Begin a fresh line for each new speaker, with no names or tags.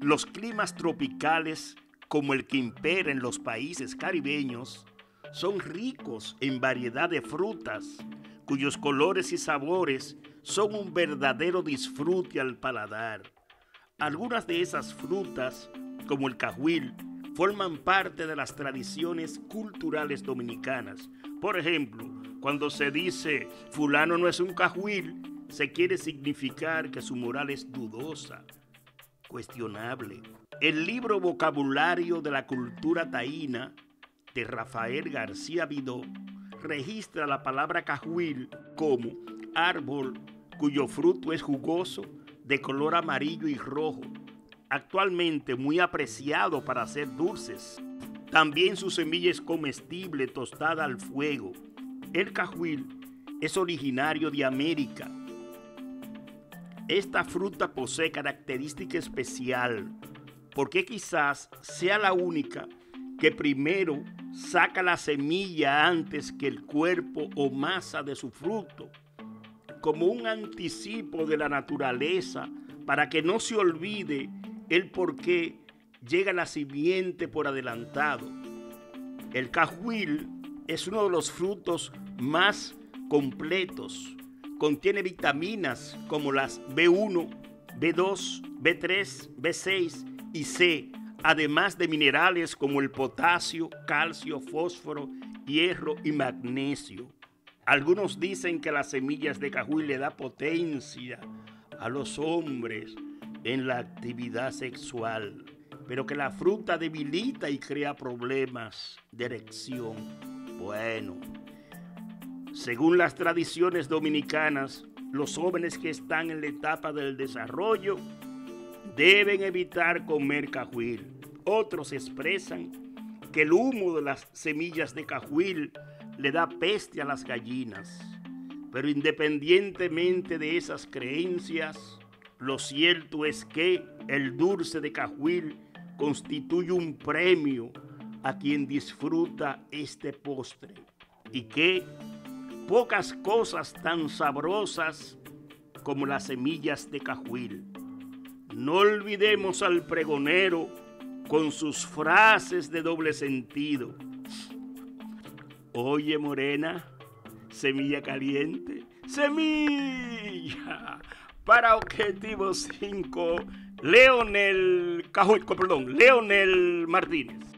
Los climas tropicales, como el que impera en los países caribeños, son ricos en variedad de frutas, cuyos colores y sabores son un verdadero disfrute al paladar. Algunas de esas frutas, como el cajuil, forman parte de las tradiciones culturales dominicanas. Por ejemplo, cuando se dice fulano no es un cajuil, se quiere significar que su moral es dudosa, cuestionable. El libro Vocabulario de la Cultura Taína de Rafael García Vidó registra la palabra cajuil como árbol cuyo fruto es jugoso, de color amarillo y rojo, actualmente muy apreciado para hacer dulces. También su semilla es comestible tostada al fuego. El cajuil es originario de América. Esta fruta posee característica especial porque quizás sea la única que primero saca la semilla antes que el cuerpo o masa de su fruto, como un anticipo de la naturaleza para que no se olvide el por qué llega la simiente por adelantado. El cajuil es uno de los frutos más completos. Contiene vitaminas como las B1, B2, B3, B6 y C, además de minerales como el potasio, calcio, fósforo, hierro y magnesio. Algunos dicen que las semillas de cajuil le da potencia a los hombres en la actividad sexual, pero que la fruta debilita y crea problemas de erección. Bueno, según las tradiciones dominicanas, los jóvenes que están en la etapa del desarrollo deben evitar comer cajuil. Otros expresan que el humo de las semillas de cajuil le da peste a las gallinas. Pero independientemente de esas creencias, lo cierto es que el dulce de cajuil constituye un premio a quien disfruta este postre y que pocas cosas tan sabrosas como las semillas de cajuil no olvidemos al pregonero con sus frases de doble sentido. Oye, morena, semilla caliente, semilla. Para objetivo 5, Leonel, perdón, Leonel Martínez.